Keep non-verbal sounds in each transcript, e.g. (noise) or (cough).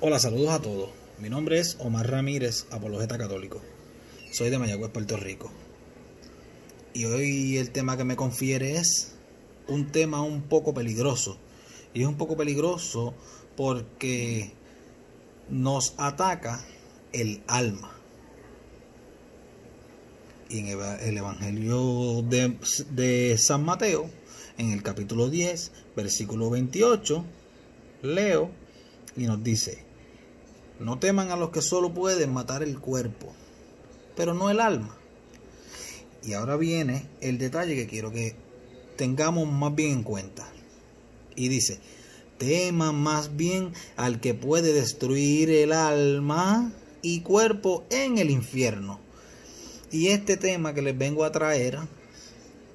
Hola, saludos a todos. Mi nombre es Omar Ramírez, apologeta católico. Soy de Mayagüez, Puerto Rico. Y hoy el tema que me confiere es un tema un poco peligroso. Y es un poco peligroso porque nos ataca el alma. Y en el Evangelio de, de San Mateo, en el capítulo 10, versículo 28, leo y nos dice, no teman a los que solo pueden matar el cuerpo, pero no el alma. Y ahora viene el detalle que quiero que tengamos más bien en cuenta. Y dice, teman más bien al que puede destruir el alma y cuerpo en el infierno. Y este tema que les vengo a traer,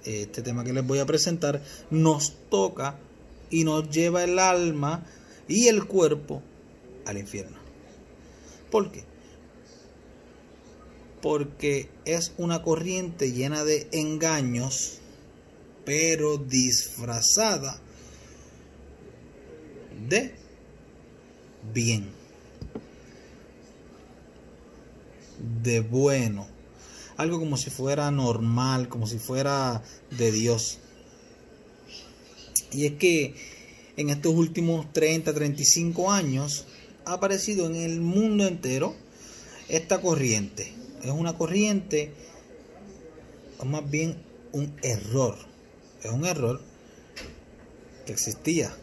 este tema que les voy a presentar, nos toca y nos lleva el alma y el cuerpo al infierno. ¿Por qué? Porque es una corriente llena de engaños, pero disfrazada de bien, de bueno, algo como si fuera normal, como si fuera de Dios. Y es que en estos últimos 30, 35 años, ha aparecido en el mundo entero esta corriente. Es una corriente, o más bien un error. Es un error que existía,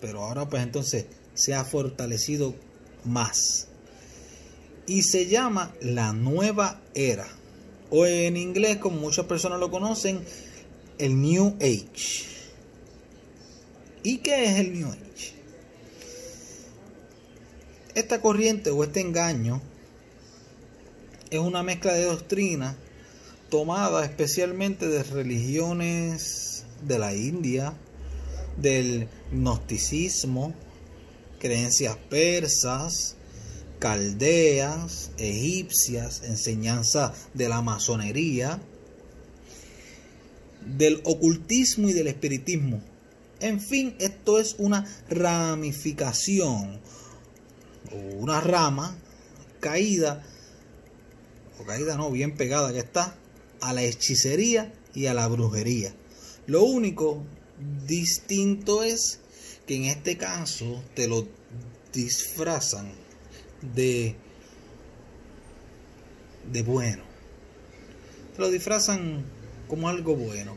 pero ahora pues entonces se ha fortalecido más. Y se llama la nueva era. O en inglés, como muchas personas lo conocen, el New Age. ¿Y qué es el New Age? Esta corriente o este engaño es una mezcla de doctrina tomada especialmente de religiones de la India, del gnosticismo, creencias persas, caldeas, egipcias, enseñanza de la masonería, del ocultismo y del espiritismo. En fin, esto es una ramificación una rama caída, o caída no, bien pegada que está, a la hechicería y a la brujería. Lo único distinto es que en este caso te lo disfrazan de, de bueno. Te lo disfrazan como algo bueno.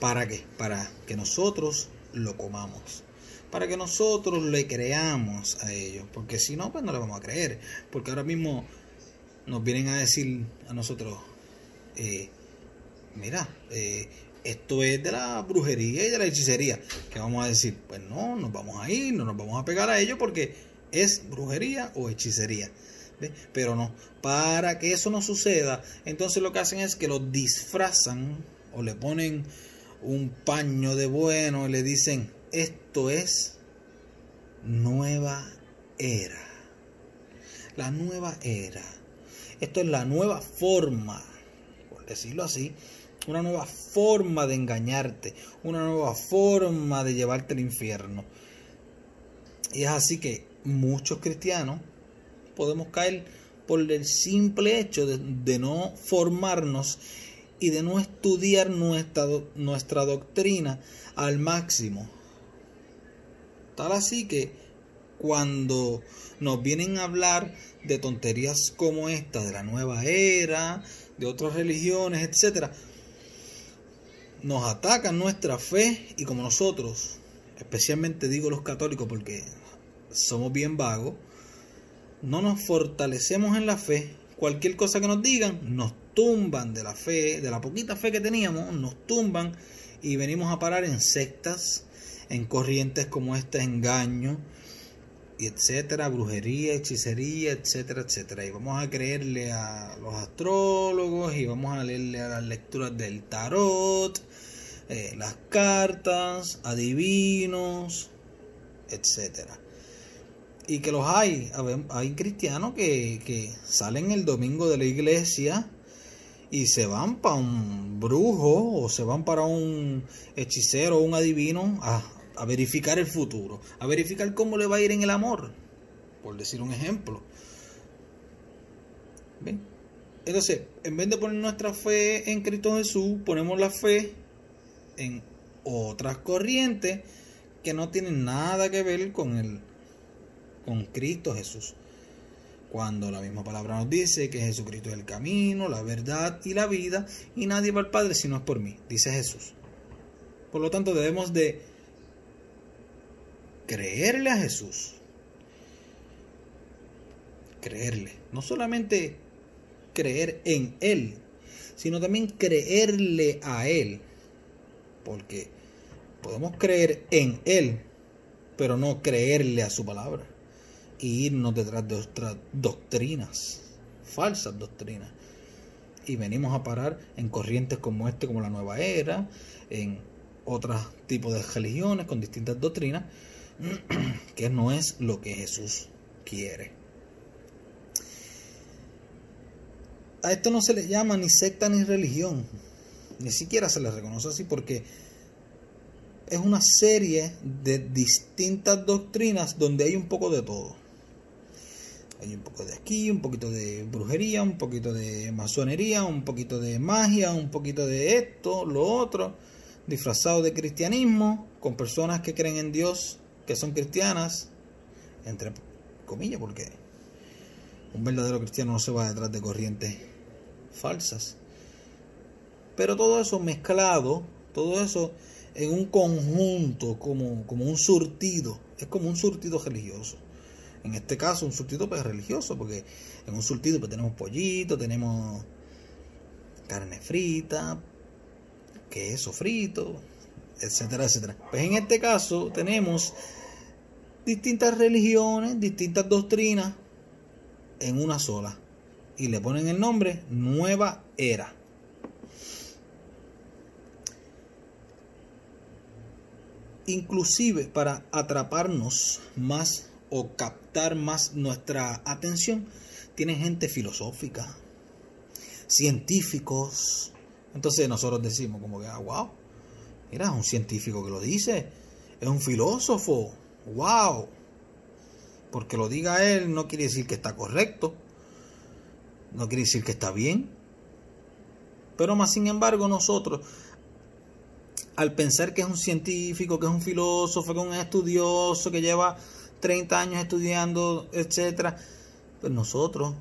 ¿Para qué? Para que nosotros lo comamos para que nosotros le creamos a ellos, porque si no, pues no le vamos a creer, porque ahora mismo nos vienen a decir a nosotros, eh, mira, eh, esto es de la brujería y de la hechicería, que vamos a decir, pues no, nos vamos a ir, no nos vamos a pegar a ellos porque es brujería o hechicería. Pero no, para que eso no suceda, entonces lo que hacen es que lo disfrazan o le ponen un paño de bueno y le dicen, esto es nueva era. La nueva era. Esto es la nueva forma, por decirlo así, una nueva forma de engañarte, una nueva forma de llevarte al infierno. Y es así que muchos cristianos podemos caer por el simple hecho de, de no formarnos y de no estudiar nuestra, nuestra doctrina al máximo Tal así que cuando nos vienen a hablar de tonterías como esta, de la nueva era, de otras religiones, etc., nos atacan nuestra fe y como nosotros, especialmente digo los católicos porque somos bien vagos, no nos fortalecemos en la fe, cualquier cosa que nos digan, nos tumban de la fe, de la poquita fe que teníamos, nos tumban y venimos a parar en sectas, en corrientes como este engaño, y etcétera, brujería, hechicería, etcétera, etcétera. Y vamos a creerle a los astrólogos y vamos a leerle a las lecturas del tarot, eh, las cartas, adivinos, etcétera. Y que los hay, hay cristianos que, que salen el domingo de la iglesia y se van para un brujo o se van para un hechicero o un adivino a, a verificar el futuro, a verificar cómo le va a ir en el amor. por decir un ejemplo. ¿Ven? Entonces, en vez de poner nuestra fe en Cristo Jesús, ponemos la fe en otras corrientes que no tienen nada que ver con el con Cristo Jesús. Cuando la misma palabra nos dice que Jesucristo es el camino, la verdad y la vida, y nadie va al Padre si no es por mí, dice Jesús. Por lo tanto, debemos de creerle a Jesús. Creerle. No solamente creer en Él, sino también creerle a Él. Porque podemos creer en Él, pero no creerle a su palabra. Y irnos detrás de otras doctrinas, falsas doctrinas. Y venimos a parar en corrientes como este, como la nueva era, en otros tipos de religiones con distintas doctrinas, (clears throat) que no es lo que Jesús quiere. A esto no se le llama ni secta ni religión, ni siquiera se le reconoce así porque es una serie de distintas doctrinas donde hay un poco de todo. Hay un poco de aquí, un poquito de brujería, un poquito de masonería, un poquito de magia, un poquito de esto, lo otro, disfrazado de cristianismo, con personas que creen en Dios, que son cristianas, entre comillas, porque un verdadero cristiano no se va detrás de corrientes falsas. Pero todo eso mezclado, todo eso en un conjunto, como, como un surtido, es como un surtido religioso. En este caso, un surtido pues, religioso, porque en un surtido pues, tenemos pollito, tenemos carne frita, queso frito, etcétera, etcétera. Pues en este caso tenemos distintas religiones, distintas doctrinas en una sola. Y le ponen el nombre Nueva Era. inclusive para atraparnos más o captar más nuestra atención, tienen gente filosófica, científicos. Entonces nosotros decimos como que, ah, wow, mira, es un científico que lo dice, es un filósofo, wow. Porque lo diga él no quiere decir que está correcto, no quiere decir que está bien. Pero más sin embargo nosotros al pensar que es un científico, que es un filósofo, que es un estudioso, que lleva 30 años estudiando, etc., pues nosotros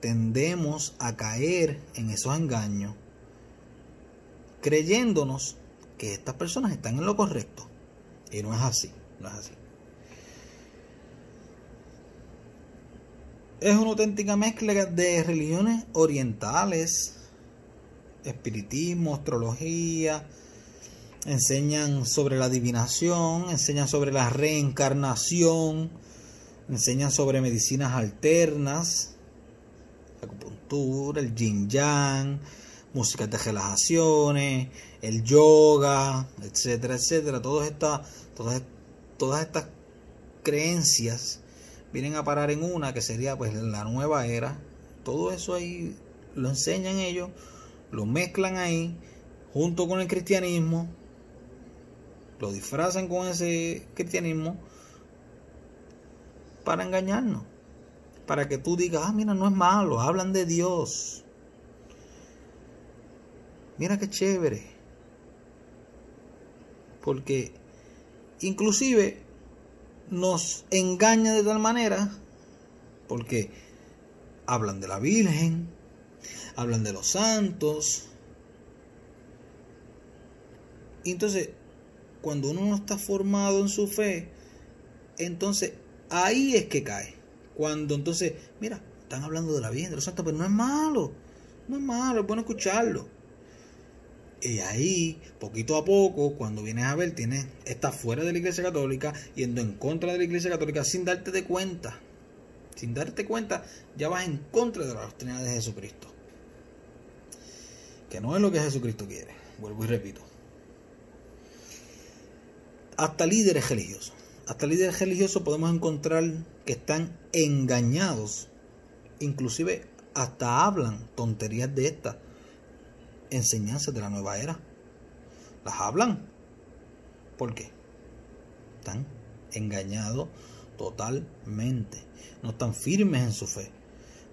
tendemos a caer en esos engaños, creyéndonos que estas personas están en lo correcto. Y no es así, no es así. Es una auténtica mezcla de religiones orientales, espiritismo, astrología, enseñan sobre la adivinación, enseñan sobre la reencarnación, enseñan sobre medicinas alternas, acupuntura, el yin yang, música de relajaciones, el yoga, etcétera, etcétera. Todas estas, todas, todas estas creencias vienen a parar en una que sería pues la nueva era. Todo eso ahí lo enseñan ellos lo mezclan ahí junto con el cristianismo, lo disfrazan con ese cristianismo para engañarnos, para que tú digas, ah, mira, no es malo, hablan de Dios. Mira qué chévere. Porque inclusive nos engaña de tal manera, porque hablan de la Virgen, hablan de los santos. entonces, cuando uno no está formado en su fe, entonces ahí es que cae. Cuando entonces, mira, están hablando de la vida de los santos, pero no es malo, no es malo, es bueno escucharlo. Y ahí, poquito a poco, cuando vienes a ver, tienes, estás fuera de la iglesia católica, yendo en contra de la iglesia católica sin darte de cuenta. Sin darte cuenta, ya vas en contra de la doctrina de Jesucristo que no es lo que Jesucristo quiere. Vuelvo y repito. Hasta líderes religiosos. Hasta líderes religiosos podemos encontrar que están engañados. Inclusive hasta hablan tonterías de estas enseñanzas de la nueva era. Las hablan. ¿Por qué? Están engañados totalmente. No están firmes en su fe.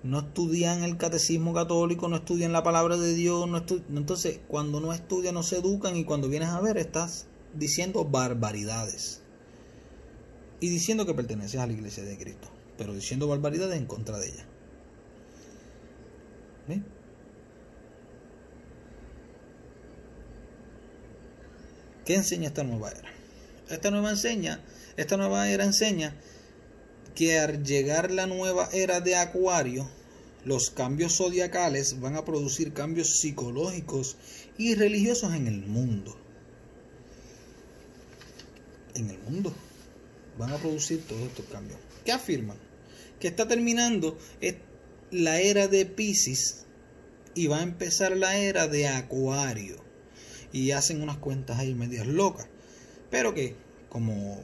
No estudian el catecismo católico, no estudian la palabra de Dios. No Entonces, cuando no estudian, no se educan y cuando vienes a ver, estás diciendo barbaridades. Y diciendo que perteneces a la iglesia de Cristo. Pero diciendo barbaridades en contra de ella. ¿Qué enseña esta nueva era? Esta nueva enseña, esta nueva era enseña que al llegar la nueva era de Acuario, los cambios zodiacales van a producir cambios psicológicos y religiosos en el mundo. En el mundo van a producir todos estos cambios. ¿Qué afirman? Que está terminando la era de Pisces y va a empezar la era de Acuario. Y hacen unas cuentas ahí medias locas. Pero que, como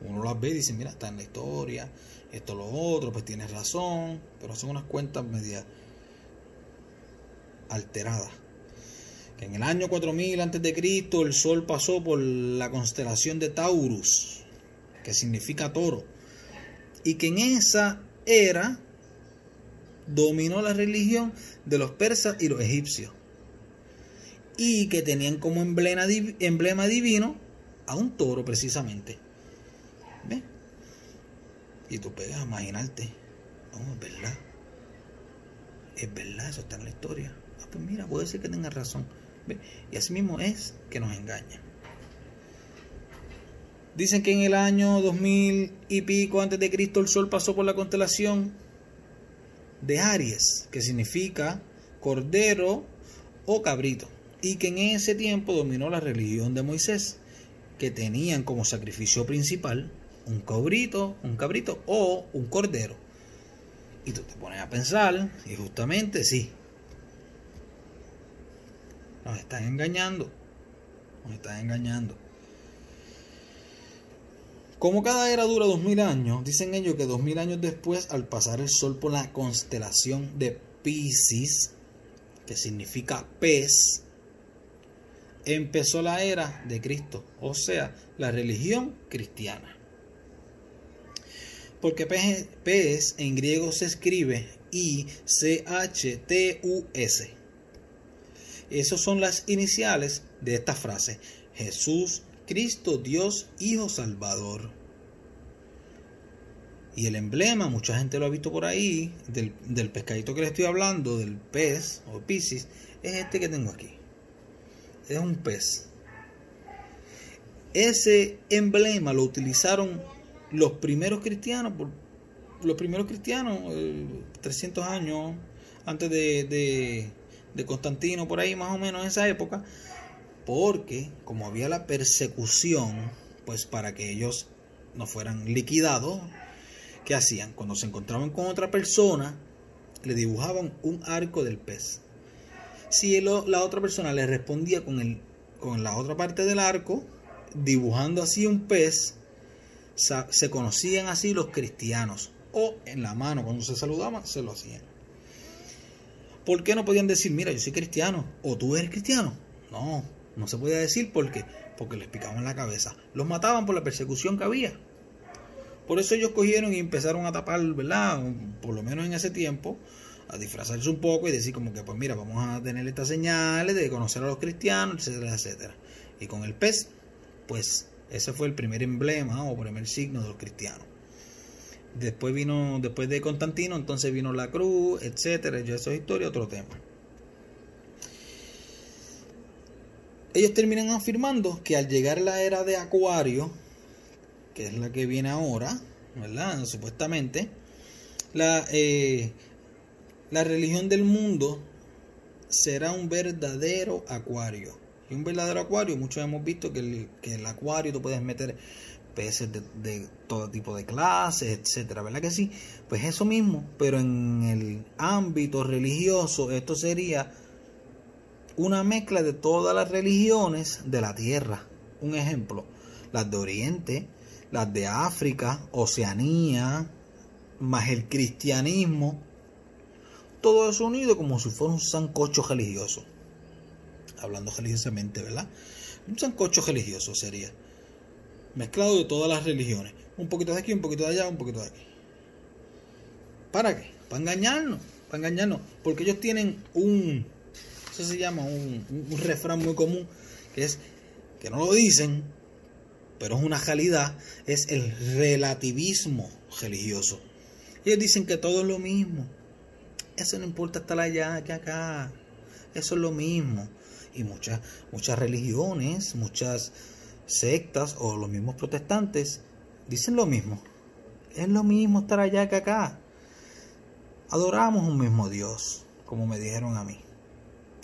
uno las ve y dice, mira, está en la historia, esto, lo otro, pues tienes razón, pero son unas cuentas medias alteradas. Que en el año 4000 a.C. el Sol pasó por la constelación de Taurus, que significa toro, y que en esa era dominó la religión de los persas y los egipcios, y que tenían como emblema, divino a un toro precisamente. ¿Ves? Y tú a imaginarte, no, es verdad, es verdad, eso está en la historia. Ah, pues mira, puede ser que tenga razón. Y así mismo es que nos engaña. Dicen que en el año 2000 y pico antes de Cristo el Sol pasó por la constelación de Aries, que significa cordero o cabrito, y que en ese tiempo dominó la religión de Moisés, que tenían como sacrificio principal un cabrito, un cabrito o un cordero. Y tú te pones a pensar, y justamente sí, nos están engañando, nos están engañando. Como cada era dura 2000 años, dicen ellos que 2000 años después, al pasar el sol por la constelación de Pisces, que significa pez, empezó la era de Cristo, o sea, la religión cristiana. Porque pez en griego se escribe I-C-H-T-U-S. Esas son las iniciales de esta frase. Jesús Cristo Dios Hijo Salvador. Y el emblema, mucha gente lo ha visto por ahí, del, pescadito que le estoy hablando, del pez o piscis, es este que tengo aquí. Es un pez. Ese emblema lo utilizaron los primeros cristianos, los primeros cristianos, 300 eh, años antes de, de, de Constantino, por ahí más o menos en esa época, porque como había la persecución, pues para que ellos no fueran liquidados, ¿qué hacían? Cuando se encontraban con otra persona, le dibujaban un arco del pez. Si la otra persona le respondía con, el, con la otra parte del arco, dibujando así un pez, se conocían así los cristianos. O en la mano, cuando se saludaban, se lo hacían. ¿Por qué no podían decir, mira, yo soy cristiano? ¿O tú eres cristiano? No, no se podía decir por qué, porque les picaban la cabeza. Los mataban por la persecución que había. Por eso ellos cogieron y empezaron a tapar, ¿verdad? Por lo menos en ese tiempo, a disfrazarse un poco y decir como que, pues mira, vamos a tener estas señales de conocer a los cristianos, etcétera, etcétera. Y con el pez, pues ese fue el primer emblema o primer signo de los cristianos. Después vino, después de Constantino, entonces vino la cruz, etcétera. Ya eso es historia, otro tema. ellos terminan afirmando que al llegar la era de Acuario, que es la que viene ahora, ¿verdad? Supuestamente, la, eh, la religión del mundo será un verdadero acuario. Y un verdadero acuario, muchos hemos visto que el, el acuario tú puedes meter peces de, de, todo tipo de clases, etcétera, ¿verdad que sí? Pues eso mismo, pero en el ámbito religioso, esto sería una mezcla de todas las religiones de la tierra. Un ejemplo, las de Oriente, las de África, Oceanía, más el cristianismo, todo eso unido como si fuera un sancocho religioso. Hablando religiosamente, ¿verdad? Un sancocho religioso sería. mezclado de todas las religiones. Un poquito de aquí, un poquito de allá, un poquito de aquí. ¿Para qué? Para engañarnos, para engañarnos. Porque ellos tienen un, eso se llama un, refrán muy común, que es, que no lo dicen, pero es una realidad, es el relativismo religioso. Ellos dicen que todo es lo mismo. Eso no importa estar allá que acá. Eso es lo mismo. Y muchas, muchas religiones, muchas sectas o los mismos protestantes dicen lo mismo. Es lo mismo estar allá que acá. Adoramos un mismo Dios, como me dijeron a mí.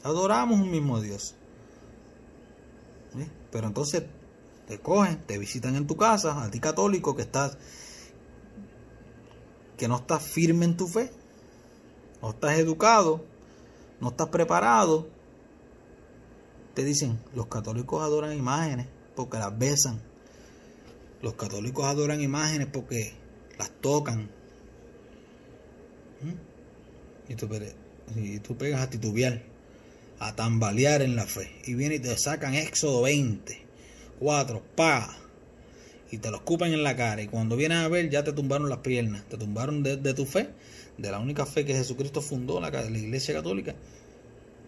Adoramos un mismo Dios. Pero entonces te cogen, te visitan en tu casa, a ti católico que estás que no estás firme en tu fe, no estás educado, no estás preparado. Te dicen, los católicos adoran imágenes porque las besan. Los católicos adoran imágenes porque las tocan. ¿Mm? Y tú, y tú pegas a titubear, a tambalear en la fe. Y vienen y te sacan Éxodo 20, 4, pa. Y te lo escupan en la cara. Y cuando vienes a ver, ya te tumbaron las piernas. Te tumbaron de, tu fe, de la única fe que Jesucristo fundó, la, la iglesia católica.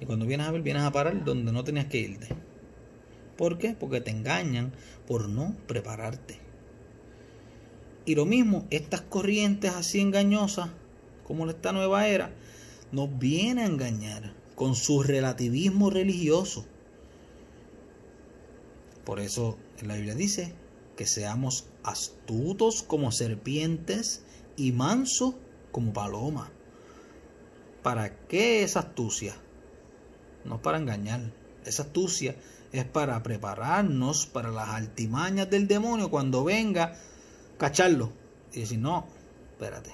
Y cuando vienes a ver, vienes a parar donde no tenías que irte. ¿Por qué? Porque te engañan por no prepararte. Y lo mismo, estas corrientes así engañosas, como esta nueva era, nos viene a engañar con su relativismo religioso. Por eso la Biblia dice que seamos astutos como serpientes y mansos como paloma. ¿Para qué esa astucia? No para engañar. Esa astucia es para prepararnos para las altimañas del demonio cuando venga cacharlo y decir, no, espérate,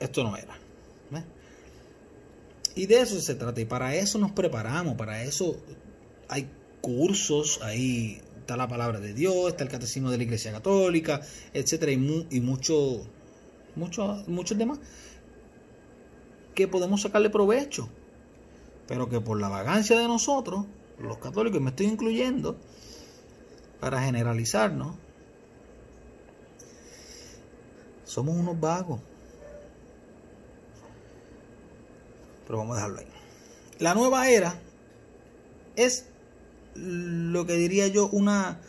esto no era. Y de eso se trata, y para eso nos preparamos, para eso hay cursos, ahí está la palabra de Dios, está el catecismo de la Iglesia Católica, etcétera, y mucho, mucho, muchos demás que podemos sacarle provecho, pero que por la vagancia de nosotros, los católicos, me estoy incluyendo, para generalizarnos, somos unos vagos. Pero vamos a dejarlo ahí. La nueva era es lo que diría yo una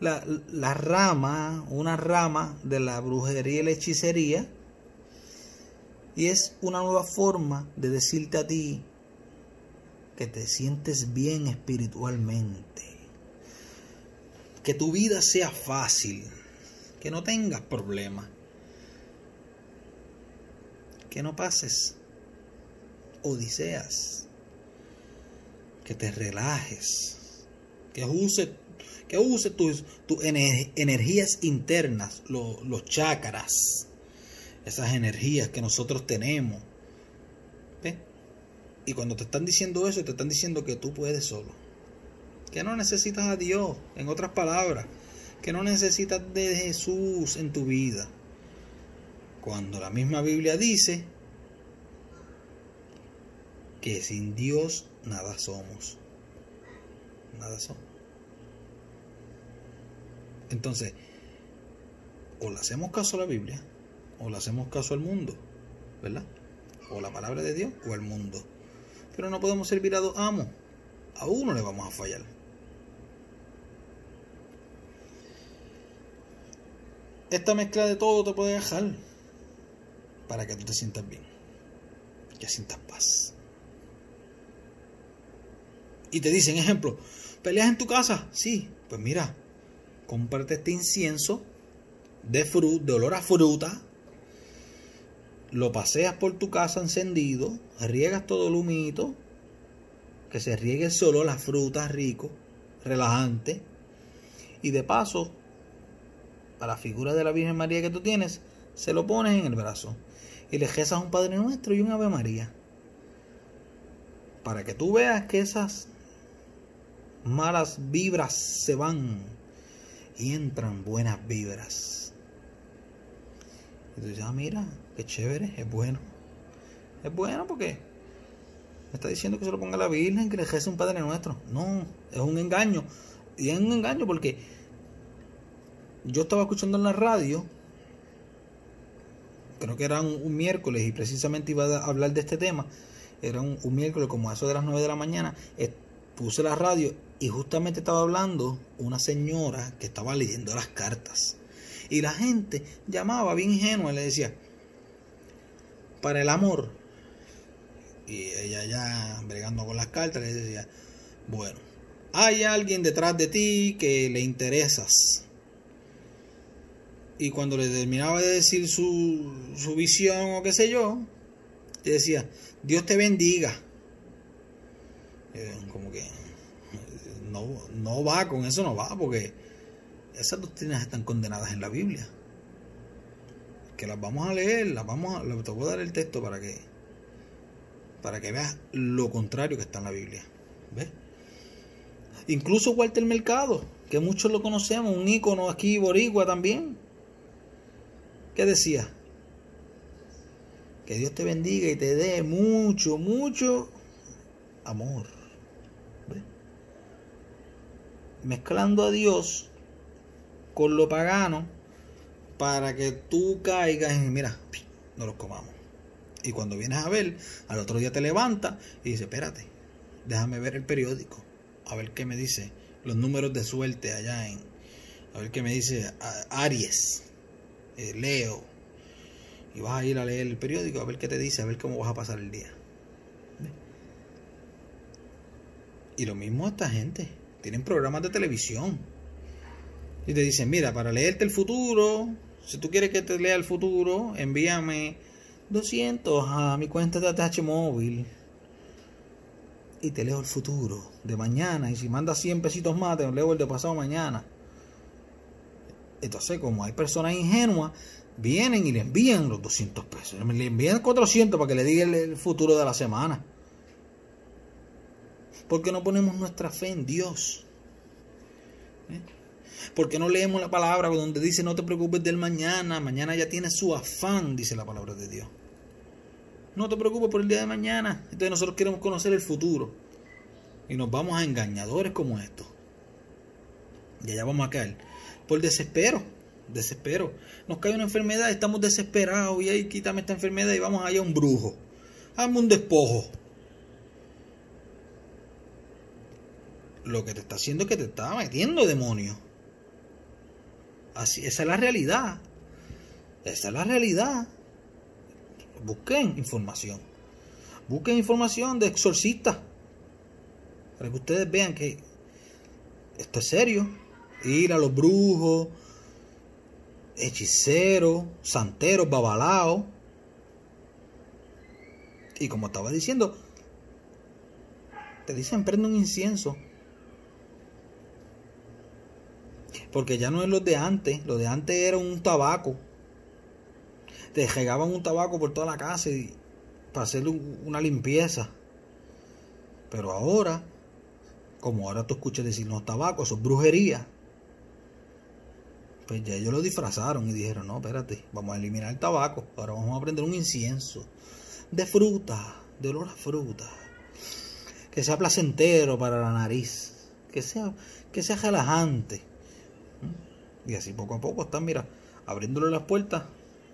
la, la, rama, una rama de la brujería y la hechicería. Y es una nueva forma de decirte a ti que te sientes bien espiritualmente. Que tu vida sea fácil. Que no tengas problemas que no pases odiseas, que te relajes, que use, que use tus, tus energías internas, los chakras, esas energías que nosotros tenemos. Y cuando te están diciendo eso, te están diciendo que tú puedes solo. Que no necesitas a Dios, en otras palabras. Que no necesitas de Jesús en tu vida. Cuando la misma Biblia dice que sin Dios nada somos. Nada somos. Entonces, o le hacemos caso a la Biblia, o le hacemos caso al mundo, ¿verdad? O la palabra de Dios, o al mundo. Pero no podemos servir a dos amos. A uno le vamos a fallar. Esta mezcla de todo te puede dejar para que tú te sientas bien, que sientas paz. Y te dicen, ejemplo, ¿peleas en tu casa? Sí, pues mira, cómprate este incienso de, fruta, de olor a fruta, lo paseas por tu casa encendido, riegas todo el humito, que se riegue solo la fruta rico, relajante, y de paso, a la figura de la Virgen María que tú tienes, se lo pones en el brazo y le rezas un Padre Nuestro y un Ave María. Para que tú veas que esas malas vibras se van y entran buenas vibras. Y tú dices, ah, mira, qué chévere, es bueno. Es bueno porque me está diciendo que se lo ponga la Virgen, que le un Padre Nuestro. No, es un engaño. Y es un engaño porque yo estaba escuchando en la radio, creo que era un, miércoles y precisamente iba a hablar de este tema, era un, miércoles como a eso de las 9 de la mañana, eh, puse la radio y justamente estaba hablando una señora que estaba leyendo las cartas. Y la gente llamaba bien ingenua y le decía, para el amor. Y ella ya bregando con las cartas le decía, bueno, hay alguien detrás de ti que le interesas. Y cuando le terminaba de decir su, su visión o qué sé yo, le decía, Dios te bendiga. Como que no, no va, con eso no va, porque esas doctrinas están condenadas en la Biblia. Que las vamos a leer, las vamos a, te voy a dar el texto para que para que veas lo contrario que está en la Biblia. ¿Ves? Incluso Walter Mercado, que muchos lo conocemos, un ícono aquí boricua también. ¿Qué decía? Que Dios te bendiga y te dé mucho, mucho amor. ¿Ves? Mezclando a Dios con lo pagano para que tú caigas y mira, no los comamos. Y cuando vienes a ver, al otro día te levantas y dices, espérate, déjame ver el periódico, a ver qué me dice los números de suerte allá en, a ver qué me dice Aries, eh, Leo. Y vas a ir a leer el periódico a ver qué te dice, a ver cómo vas a pasar el día. Y lo mismo esta gente. Tienen programas de televisión y te dicen, mira, para leerte el futuro, si tú quieres que te lea el futuro, envíame 200 a mi cuenta de ATH móvil y te leo el futuro de mañana. Y si mandas 100 pesitos más, te leo el de pasado mañana. Entonces, como hay personas ingenuas, vienen y le envían los 200 pesos. Le envían 400 para que le diga el futuro de la semana. Porque no ponemos nuestra fe en Dios. ¿Eh? Porque no leemos la palabra donde dice no te preocupes del mañana, mañana ya tiene su afán, dice la palabra de Dios. No te preocupes por el día de mañana. Entonces nosotros queremos conocer el futuro. Y nos vamos a engañadores como estos. Y allá vamos a caer. Por desespero. Desespero. Nos cae una enfermedad, estamos desesperados. Y ahí quítame esta enfermedad y vamos allá a un brujo. Hazme un despojo. Lo que te está haciendo es que te está metiendo demonio esa es la realidad. Esa es la realidad. Busquen información. Busquen información de exorcistas. Para que ustedes vean que esto es serio. Ir a los brujos, hechiceros, santeros, babalaos. Y como estaba diciendo, te dicen prende un incienso Porque ya no es lo de antes. Lo de antes era un tabaco. Te regaban un tabaco por toda la casa y, para hacer una limpieza. Pero ahora, como ahora tú escuchas decir no tabaco, eso es brujería. Pues ya ellos lo disfrazaron y dijeron, no, espérate, vamos a eliminar el tabaco. Ahora vamos a prender un incienso de fruta, de olor a fruta. Que sea placentero para la nariz. Que sea, que sea relajante. Y así poco a poco están, mira, abriéndole las puertas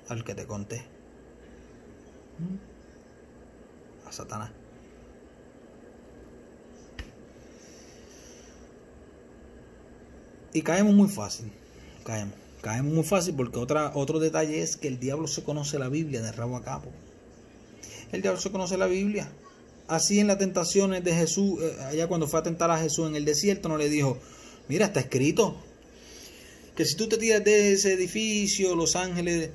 al que te conté. A Satanás. Y caemos muy fácil. Caemos. Caemos muy fácil porque otra, otro detalle es que el diablo se conoce la Biblia de rabo a cabo. El diablo se conoce la Biblia. Así en las tentaciones de Jesús, eh, allá cuando fue a tentar a Jesús en el desierto, no le dijo, mira, está escrito, que si tú te tiras de ese edificio, los ángeles,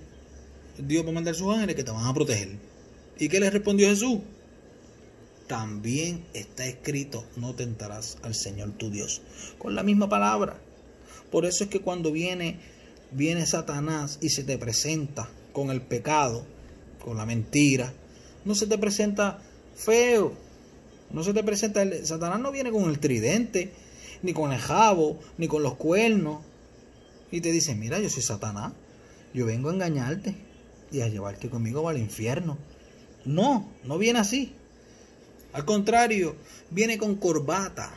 Dios va a mandar sus ángeles que te van a proteger. ¿Y qué le respondió Jesús? También está escrito, no tentarás al Señor tu Dios. Con la misma palabra. Por eso es que cuando viene, viene Satanás y se te presenta con el pecado, con la mentira, no se te presenta feo. No se te presenta, Satanás no viene con el tridente, ni con el jabo, ni con los cuernos, y te dice, mira, yo soy Satanás, yo vengo a engañarte y a llevarte conmigo al infierno. No, no viene así. Al contrario, viene con corbata.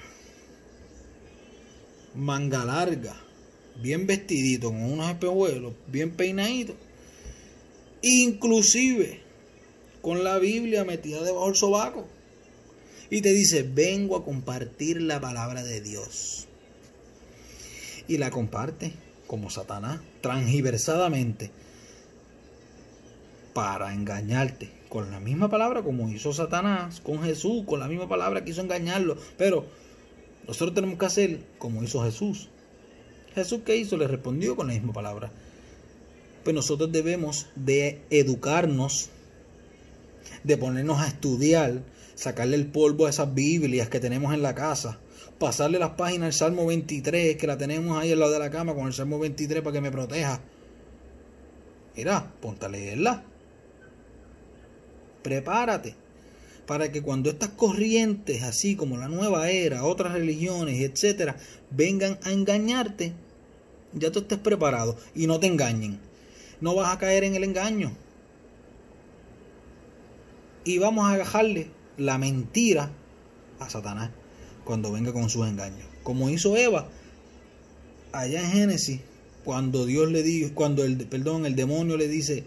manga larga, bien vestidito, con unos espejuelos, bien peinadito, inclusive con la Biblia metida debajo del sobaco. Y te dice, vengo a compartir la palabra de Dios. Y la comparte como Satanás, transversadamente, para engañarte. Con la misma palabra como hizo Satanás, con Jesús, con la misma palabra quiso engañarlo. Pero nosotros tenemos que hacer como hizo Jesús. Jesús qué hizo? Le respondió con la misma palabra. Pues nosotros debemos de educarnos, de ponernos a estudiar, sacarle el polvo a esas Biblias que tenemos en la casa, pasarle las páginas al Salmo 23, que la tenemos ahí al lado de la cama con el Salmo 23 para que me proteja. Mira, ponte a leerla. Prepárate para que cuando estas corrientes, así como la nueva era, otras religiones, etcétera, vengan a engañarte, ya tú estés preparado y no te engañen. No vas a caer en el engaño. Y vamos a dejarle la mentira a Satanás cuando venga con sus engaños. Como hizo Eva allá en Génesis, cuando Dios le dijo, cuando el perdón, el demonio le dice,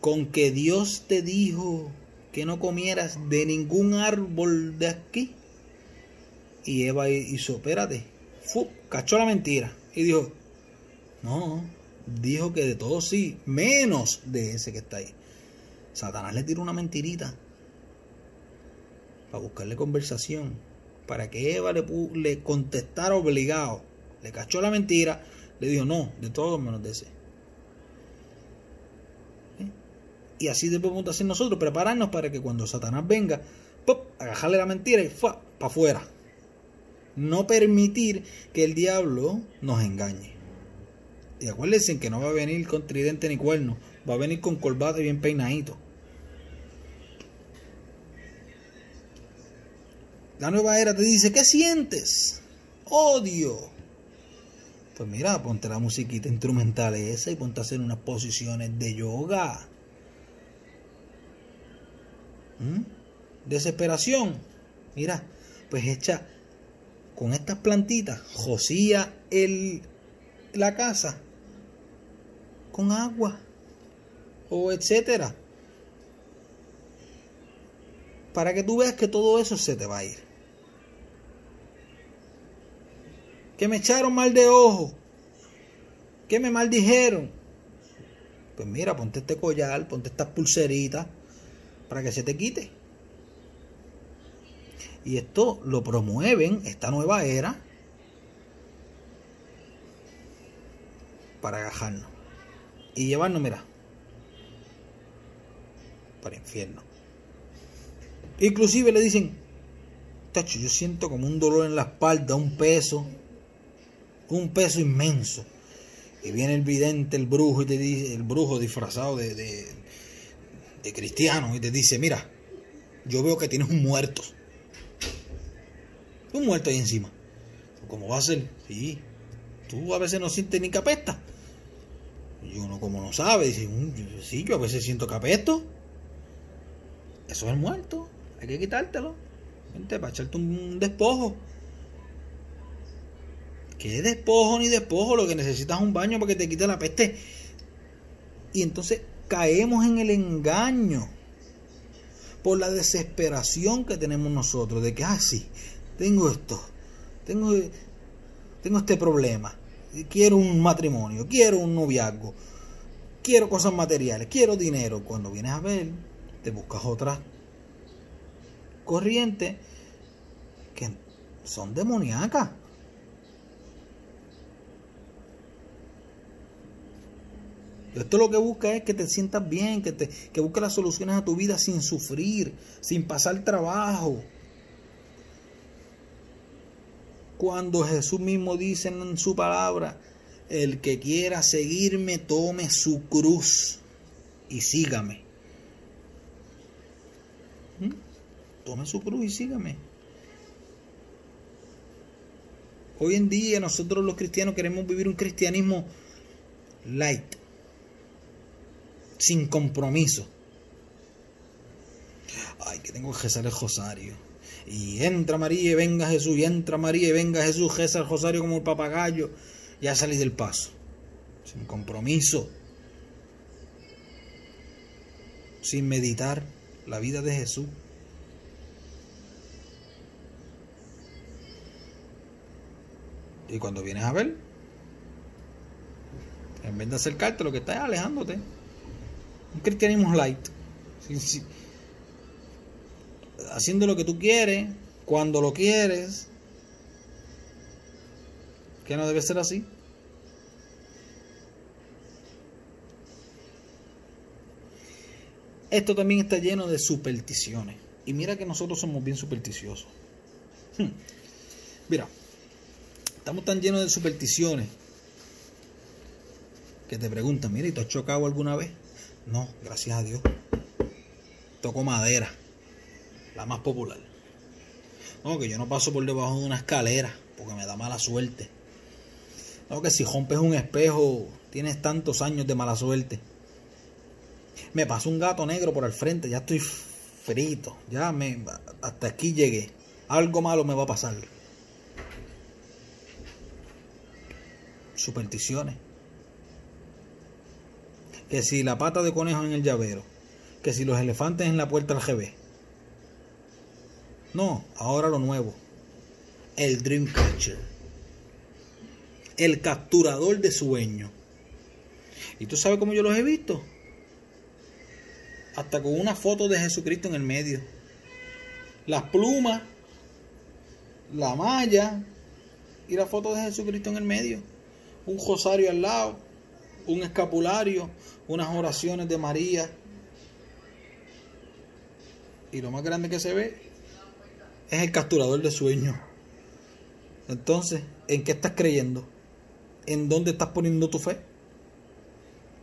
con que Dios te dijo que no comieras de ningún árbol de aquí. Y Eva hizo, espérate, cachó la mentira y dijo, no, dijo que de todo sí, menos de ese que está ahí. Satanás le tiró una mentirita para buscarle conversación, para que Eva le, contestara obligado. Le cachó la mentira, le dijo, no, de todo menos de ese. ¿Eh? Y así debemos hacer nosotros, prepararnos para que cuando Satanás venga, ¡pop! agajarle la mentira y ¡fua! para afuera. No permitir que el diablo nos engañe. Y acuérdense que no va a venir con tridente ni cuerno, va a venir con corbata y bien peinadito. La nueva era te dice, ¿qué sientes? Odio. Pues mira, ponte la musiquita instrumental esa y ponte a hacer unas posiciones de yoga. ¿Mm? Desesperación. Mira, pues echa con estas plantitas, josía el, la casa con agua o etcétera. Para que tú veas que todo eso se te va a ir. Que me echaron mal de ojo, que me maldijeron. Pues mira, ponte este collar, ponte estas pulseritas para que se te quite. Y esto lo promueven, esta nueva era, para agajarnos. Y llevarnos, mira, para infierno. Inclusive le dicen, tacho, yo siento como un dolor en la espalda, un peso un peso inmenso. Y viene el vidente, el brujo, y te dice, el brujo disfrazado de, de, cristiano, y te dice, mira, yo veo que tienes un muerto. Un muerto ahí encima. ¿Cómo va a ser? Sí. Tú a veces no sientes ni capesta. Y uno como no sabe, dice, mm, sí, yo a veces siento capesto. Eso es el muerto. Hay que quitártelo. Para echarte un despojo. ¿Qué despojo ni despojo? Lo que necesitas es un baño para que te quite la peste. Y entonces caemos en el engaño por la desesperación que tenemos nosotros de que, ah, sí, tengo esto, tengo, tengo este problema, quiero un matrimonio, quiero un noviazgo, quiero cosas materiales, quiero dinero. Cuando vienes a ver, te buscas otras corrientes que son demoníacas. Esto lo que busca es que te sientas bien, que, te, que busques las soluciones a tu vida sin sufrir, sin pasar trabajo. Cuando Jesús mismo dice en su palabra, el que quiera seguirme, tome su cruz y sígame. ¿Mm? Tome su cruz y sígame. Hoy en día nosotros los cristianos queremos vivir un cristianismo light sin compromiso. Ay, que tengo que rezar el rosario. Y entra María y venga Jesús, y entra María y venga Jesús, César Rosario como el papagayo, ya salí del paso, sin compromiso, sin meditar la vida de Jesús. Y cuando vienes a ver, en vez de acercarte, lo que estás es alejándote. Un cristianismo light. Haciendo lo que tú quieres, cuando lo quieres. Que no debe ser así. Esto también está lleno de supersticiones. Y mira que nosotros somos bien supersticiosos. Hmm. Mira, estamos tan llenos de supersticiones que te preguntan, mira, ¿y tú has chocado alguna vez? No, gracias a Dios. Toco madera, la más popular. No, que yo no paso por debajo de una escalera porque me da mala suerte. No, que si rompes un espejo tienes tantos años de mala suerte. Me pasó un gato negro por el frente, ya estoy frito, ya me hasta aquí llegué. Algo malo me va a pasar. Supersticiones. Que si la pata de conejo en el llavero, que si los elefantes en la puerta al GB. No, ahora lo nuevo. El Dreamcatcher. El capturador de sueños. ¿Y tú sabes cómo yo los he visto? hasta con una foto de Jesucristo en el medio. Las plumas, la malla y la foto de Jesucristo en el medio. Un rosario al lado, un escapulario, unas oraciones de María. Y lo más grande que se ve es el capturador de sueños. Entonces, ¿en qué estás creyendo? ¿En dónde estás poniendo tu fe?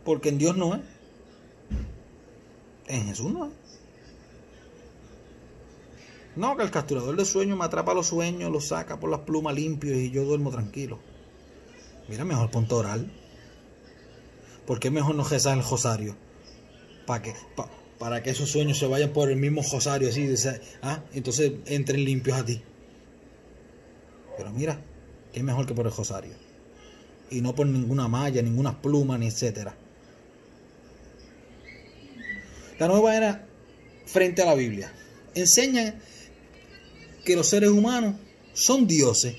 Porque en Dios no es. En Jesús no. No, que el capturador de sueños me atrapa los sueños, los saca por las plumas limpios y yo duermo tranquilo. Mira, mejor punto oral. ¿Por qué mejor no rezar el rosario? ¿Para qué? para que esos sueños se vayan por el mismo rosario así, ¿ah? entonces entren limpios a ti. Pero mira, qué mejor que por el rosario. Y no por ninguna malla, ninguna pluma, ni etcétera. La nueva era frente a la Biblia. Enseña que los seres humanos son dioses.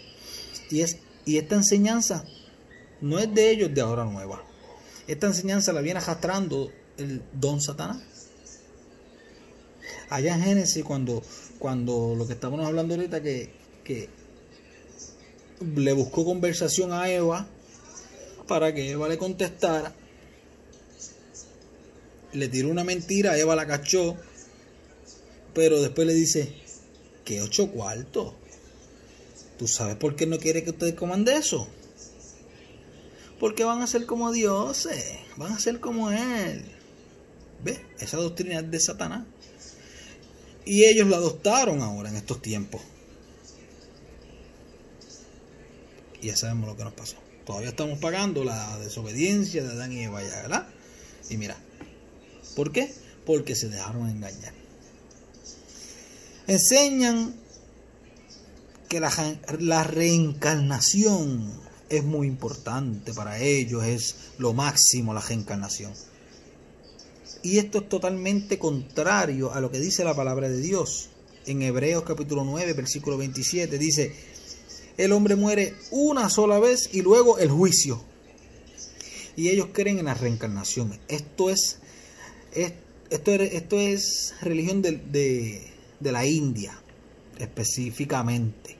Y, y esta enseñanza no es de ellos de ahora nueva. Esta enseñanza la viene arrastrando el don Satanás. Allá en Génesis, cuando, cuando lo que estamos hablando ahorita, que, que le buscó conversación a Eva para que Eva le contestara, le tiró una mentira, Eva la cachó, pero después le dice, que ocho cuartos. ¿Tú sabes por qué no quiere que ustedes coman de eso? Porque van a ser como dioses, van a ser como Él. ¿Ves? Esa doctrina es de Satanás. Y ellos la adoptaron ahora en estos tiempos. Y ya sabemos lo que nos pasó. Todavía estamos pagando la desobediencia de Adán y Eva, ¿verdad? Y mira, ¿Por qué? Porque se dejaron engañar. Enseñan que la, reencarnación es muy importante para ellos, es lo máximo la reencarnación. Y esto es totalmente contrario a lo que dice la palabra de Dios. En Hebreos capítulo 9, versículo 27 dice, el hombre muere una sola vez y luego el juicio. Y ellos creen en la reencarnación. Esto es esto, esto es religión de, la India, específicamente.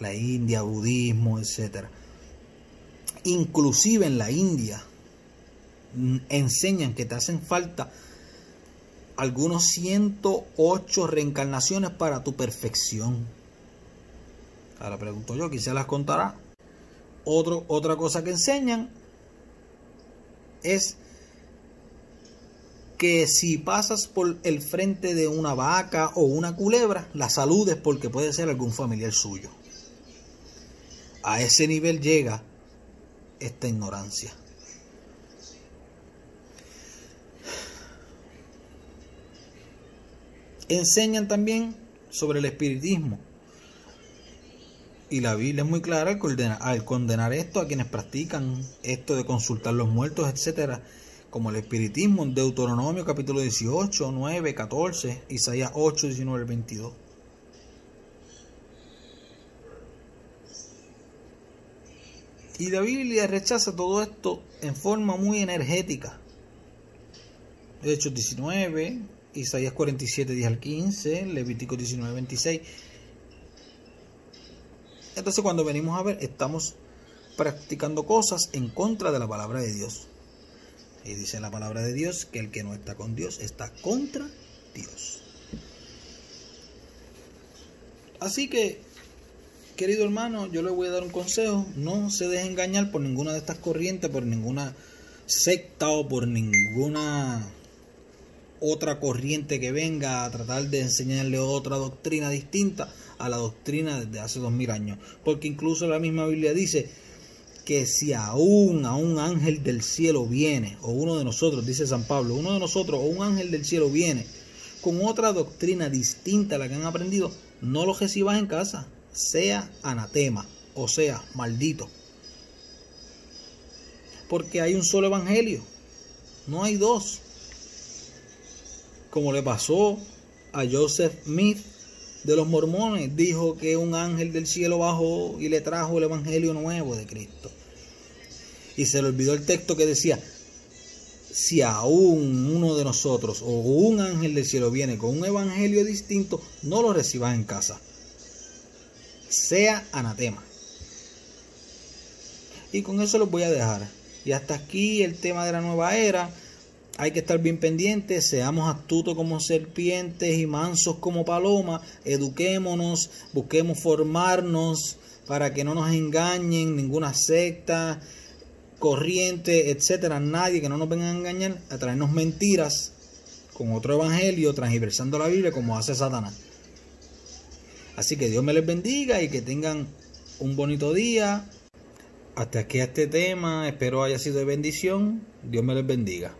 La India, budismo, etc. Inclusive en la India enseñan que te hacen falta algunos 108 reencarnaciones para tu perfección. Ahora pregunto yo, ¿quién se las contará? Otra cosa que enseñan es que si pasas por el frente de una vaca o una culebra, la saludes porque puede ser algún familiar suyo. A ese nivel llega esta ignorancia. Enseñan también sobre el espiritismo. Y la Biblia es muy clara al condenar, esto a quienes practican esto de consultar los muertos, etcétera, como el espiritismo en Deuteronomio capítulo 18, 9, 14, Isaías 8, 19, 22. Y la Biblia rechaza todo esto en forma muy energética. Hechos 19, Isaías 47, 10 al 15, Levítico 19, 26. Entonces cuando venimos a ver, estamos practicando cosas en contra de la palabra de Dios. Y dice la palabra de Dios que el que no está con Dios está contra Dios. Así que, querido hermano, yo le voy a dar un consejo. No se deje engañar por ninguna de estas corrientes, por ninguna secta o por ninguna otra corriente que venga a tratar de enseñarle otra doctrina distinta a la doctrina desde hace dos mil años. Porque incluso la misma Biblia dice que si aún a un ángel del cielo viene, o uno de nosotros, dice San Pablo, uno de nosotros o un ángel del cielo viene con otra doctrina distinta a la que han aprendido, no lo recibas en casa, sea anatema, o sea, maldito. Porque hay un solo evangelio, no hay dos como le pasó a Joseph Smith de los mormones, dijo que un ángel del cielo bajó y le trajo el evangelio nuevo de Cristo. Y se le olvidó el texto que decía, si aún uno de nosotros o un ángel del cielo viene con un evangelio distinto, no lo recibas en casa. Sea anatema. Y con eso los voy a dejar. Y hasta aquí el tema de la nueva era hay que estar bien pendientes, seamos astutos como serpientes y mansos como palomas, eduquémonos, busquemos formarnos para que no nos engañen ninguna secta, corriente, etcétera, nadie que no nos venga a engañar, a traernos mentiras con otro evangelio, transversando la Biblia como hace Satanás. Así que Dios me les bendiga y que tengan un bonito día. Hasta aquí este tema, espero haya sido de bendición. Dios me les bendiga.